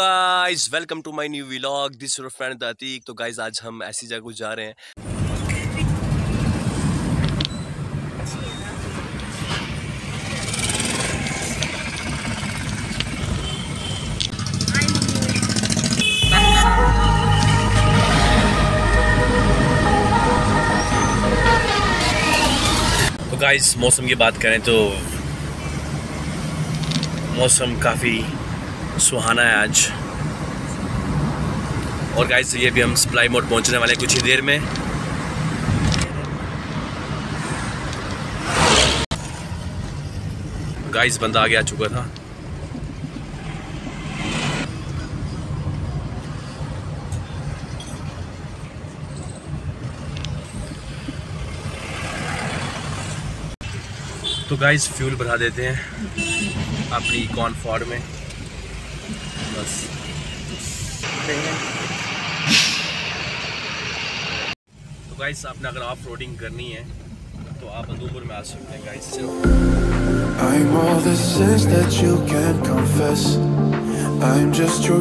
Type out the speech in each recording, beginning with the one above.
Guys welcome to my new vlog this your friend दातीक तो guys आज हम ऐसी जगह जा रहे हैं। तो गाइस मौसम की बात करें तो मौसम काफ़ी सुहाना है आज। और गाइस ये भी हम सप्लाई मोड पहुँचने वाले हैं कुछ ही देर में। गाइस बंदा आगे आ चुका था। तो गाइस फ्यूल भरा देते हैं। अपनी इकॉन फॉर्ड में। बस। तो गाइस आपने अगर ऑफ़ रोडिंग करनी है तो आप अदूपुर में आ सकते हैं guys I'm all the sins that you can confess. I'm just your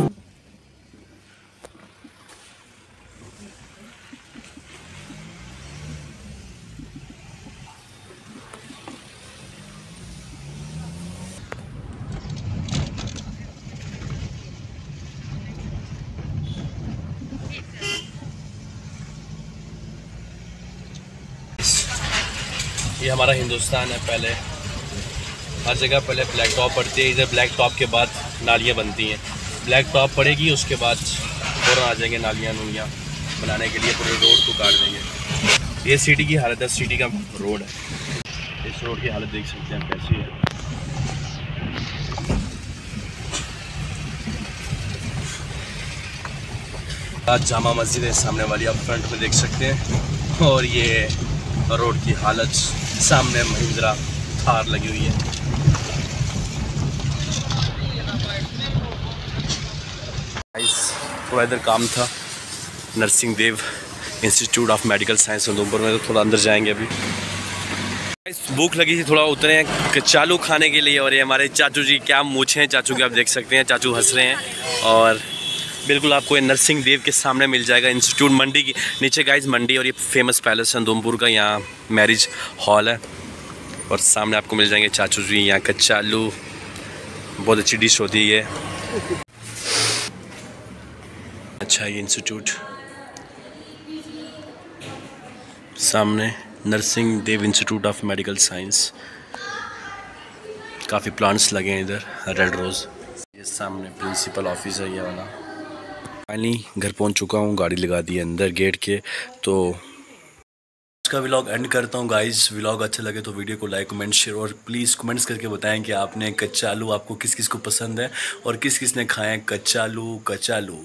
ये हमारा हिंदुस्तान है पहले। हर जगह पहले ब्लैक टॉप पड़ती है, इधर ब्लैक टॉप के बाद नालियाँ बनती हैं। ब्लैक टॉप पड़ेगी, उसके बाद फ़ौरन आ जाएँगे नालियाँ नूलियाँ बनाने के लिए, पूरे रोड को काट देंगे। ये सिटी की हालत है सिटी का रोड है। इस रोड की हालत देख सकते हैं कैसी है। आज जामा मस्जिद है, सामने वाली आप फ्रंट में देख सकते हैं। और ये रोड की हालत सामने महिंद्रा थार लगी हुई है। थोड़ा इधर काम था। Narsingh Dev institute of medical science Udhampur में तो थोड़ा अंदर जाएँगे अभी। भूख लगी थी थोड़ा उतरे हैं चालू खाने के लिए और ये हमारे चाचू जी क्या मूछे हैं, चाचू के आप देख सकते हैं, चाचू हंस रहे हैं और बिल्कुल आपको ये नरसिंह देव के सामने मिल जाएगा इंस्टीट्यूट मंडी की। नीचे गाइज़ मंडी और ये फ़ेमस पैलेस है उधमपुर का यहाँ मैरिज हॉल है। और सामने आपको मिल जाएँगे चाचू जी, यहाँ कच्चा आलू बहुत अच्छी डिश होती है अच्छा ये इंस्टीट्यूट सामने Narsingh Dev institute of medical science काफ़ी प्लांट्स लगे हैं इधर रेड रोज़ ये सामने प्रिंसिपल ऑफ़िस है ये वाला। फाइनली घर पहुँच चुका हूँ, गाड़ी लगा दी अंदर गेट के तो इसका व्लॉग एंड करता हूँ। गाइस व्लॉग अच्छे लगे तो वीडियो को लाइक कमेंट शेयर और प्लीज़ कमेंट्स करके बताएँ कि आपने कच्चा आलू आपको किस किस को पसंद है और किस किस ने खाए कच्चा आलू कच्चा आलू।